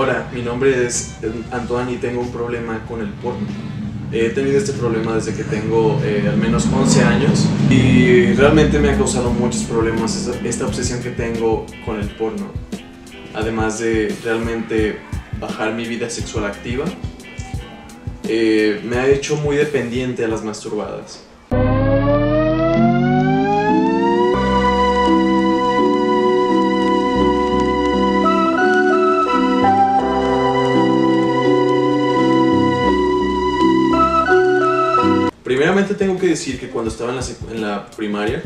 Hola, mi nombre es Antoine y tengo un problema con el porno. He tenido este problema desde que tengo eh, al menos 11 años y realmente me ha causado muchos problemas esta, esta obsesión que tengo con el porno. Además de realmente bajar mi vida sexual activa, eh, me ha hecho muy dependiente a las masturbadas. Tengo que decir que cuando estaba en la, en la primaria,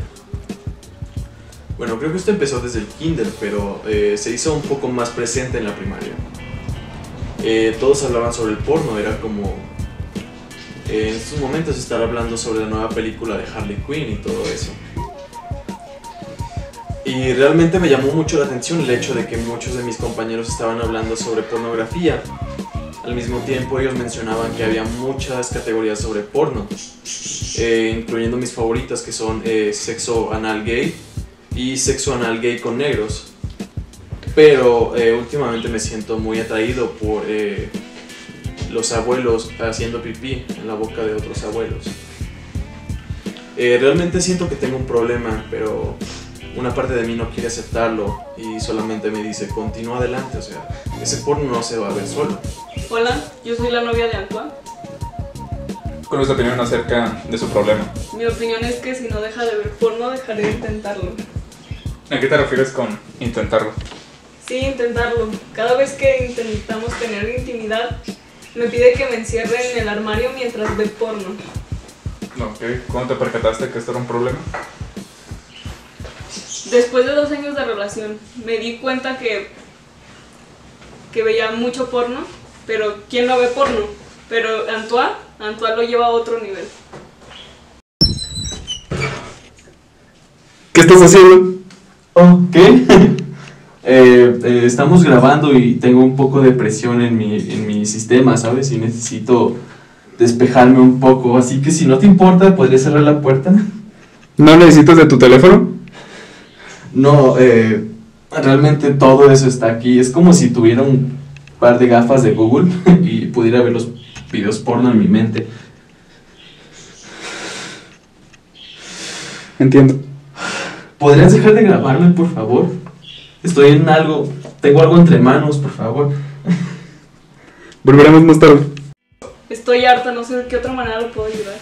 bueno, creo que esto empezó desde el kinder, pero eh, se hizo un poco más presente en la primaria. Eh, todos hablaban sobre el porno, era como eh, en estos momentos estar hablando sobre la nueva película de Harley Quinn y todo eso. Y realmente me llamó mucho la atención el hecho de que muchos de mis compañeros estaban hablando sobre pornografía. Al mismo tiempo ellos mencionaban que había muchas categorías sobre porno, eh, incluyendo mis favoritas que son eh, sexo anal gay y sexo anal gay con negros. Pero eh, últimamente me siento muy atraído por los abuelos haciendo pipí en la boca de otros abuelos. Realmente siento que tengo un problema, pero una parte de mí no quiere aceptarlo y solamente me dice, continúa adelante, o sea, ese porno no se va a ver solo. Hola, yo soy la novia de Antoine. ¿Cuál es tu opinión acerca de su problema? Mi opinión es que si no deja de ver porno, dejaré de intentarlo. ¿A qué te refieres con intentarlo? Sí, intentarlo. Cada vez que intentamos tener intimidad, me pide que me encierre en el armario mientras ve porno. Ok, ¿Cuándo te percataste que esto era un problema? Después de dos años de relación, me di cuenta que, que veía mucho porno, pero ¿quién no ve porno? Pero Antoine, Antoine lo lleva a otro nivel. ¿Qué estás haciendo? Oh, ¿qué? Eh, eh, estamos grabando y tengo un poco de presión en mi, en mi sistema, ¿sabes? Y necesito despejarme un poco. Así que si no te importa, ¿podrías cerrar la puerta? ¿No necesitas de tu teléfono? No, eh, realmente todo eso está aquí. Es como si tuviera un par de gafas de Google y pudiera ver los videos porno en mi mente. Entiendo. ¿Podrías dejar de grabarme, por favor? Estoy en algo, tengo algo entre manos, por favor. Volveremos más tarde. Estoy harta, no sé de qué otra manera lo puedo ayudar.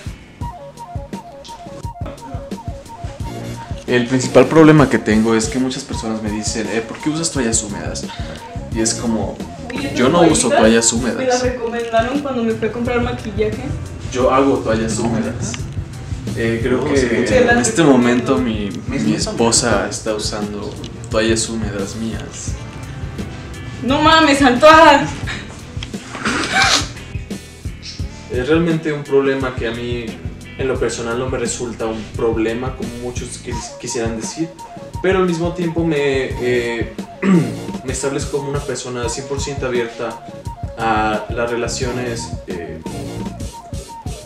El principal problema que tengo es que muchas personas me dicen, eh, ¿por qué usas toallas húmedas? Y es como, yo no ¿tengo uso toallas Me las húmedas. recomendaron cuando me fui a comprar maquillaje. Yo hago toallas húmedas. Eh, creo que Sí, en este momento mi, mi esposa está usando toallas húmedas mías. No mames, Antoine. Es realmente un problema que a mí en lo personal no me resulta un problema como muchos quis- quisieran decir, pero al mismo tiempo me, eh, establezco como una persona 100% abierta a las relaciones, eh,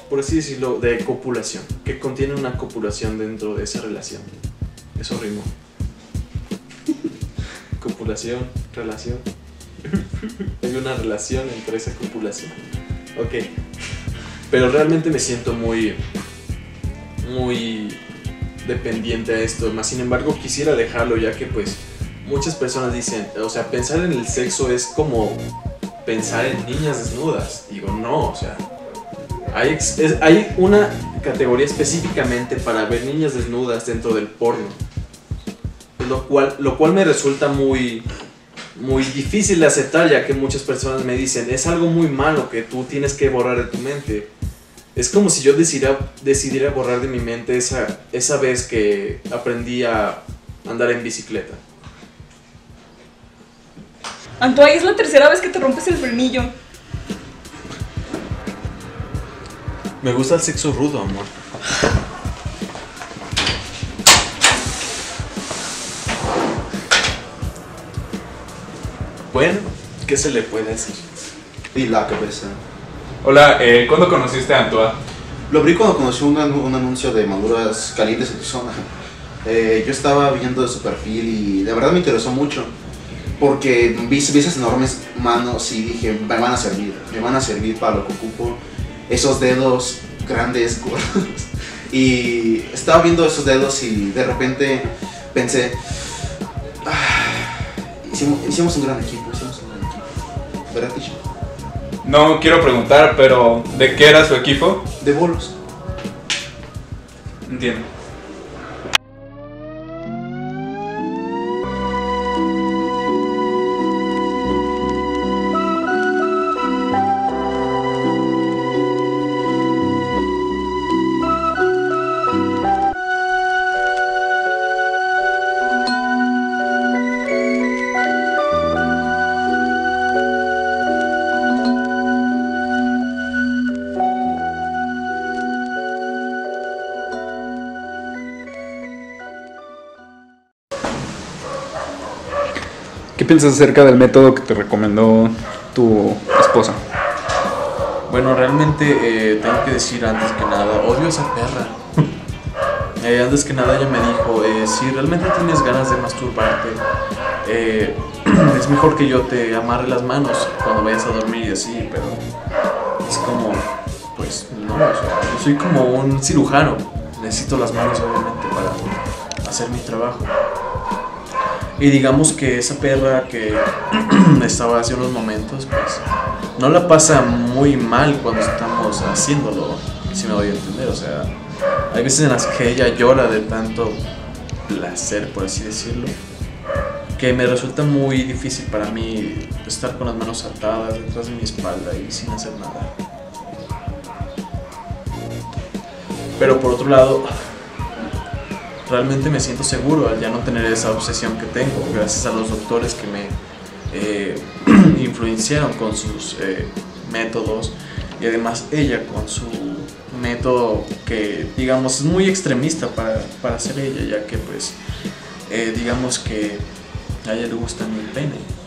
por así decirlo, de copulación, que contiene una copulación dentro de esa relación. Eso rimó. Copulación, relación. Hay una relación entre esa copulación. Ok. Pero realmente me siento muy, muy dependiente a esto. Más sin embargo, quisiera dejarlo ya que pues muchas personas dicen, o sea, pensar en el sexo es como pensar en niñas desnudas. Digo, no, o sea, hay, hay una categoría específicamente para ver niñas desnudas dentro del porno. Lo cual, lo cual me resulta muy, muy difícil de aceptar ya que muchas personas me dicen es algo muy malo que tú tienes que borrar de tu mente. Es como si yo decidiera, decidiera borrar de mi mente esa, esa vez que aprendí a andar en bicicleta. Antoine, es la tercera vez que te rompes el frenillo. Me gusta el sexo rudo, amor. Bueno, ¿qué se le puede decir? Y la cabeza. Hola, eh, ¿cuándo conociste a Antoine? Lo abrí cuando conocí un, un anuncio de maduras calientes en tu zona. Eh, yo estaba viendo su perfil y de verdad me interesó mucho. porque vi, vi esas enormes manos y dije, me van a servir, me van a servir para lo que ocupo. Esos dedos grandes, gordos. Y estaba viendo esos dedos y de repente pensé, "Ah, hicimos, hicimos un gran equipo, hicimos un gran equipo. ¿Verdad, Tisha? No quiero preguntar, pero ¿de qué era su equipo? De bolos. Entiendo. ¿Qué piensas acerca del método que te recomendó tu esposa? Bueno, realmente eh, tengo que decir antes que nada, odio esa perra. Eh, antes que nada ella me dijo, eh, si realmente tienes ganas de masturbarte, es mejor que yo te amarre las manos cuando vayas a dormir y así, pero es como, pues no, yo soy como un cirujano, necesito las manos obviamente para hacer mi trabajo. Y digamos que esa perra que estaba hace unos momentos, pues no la pasa muy mal cuando estamos haciéndolo, si me doy a entender. O sea, hay veces en las que ella llora de tanto placer, por así decirlo, que me resulta muy difícil para mí estar con las manos atadas detrás de mi espalda y sin hacer nada. Pero por otro lado, realmente me siento seguro al ya no tener esa obsesión que tengo, gracias a los doctores que me eh, influenciaron con sus eh, métodos y además ella con su método que digamos es muy extremista para, para ser ella, ya que pues eh, digamos que a ella le gusta mi pene.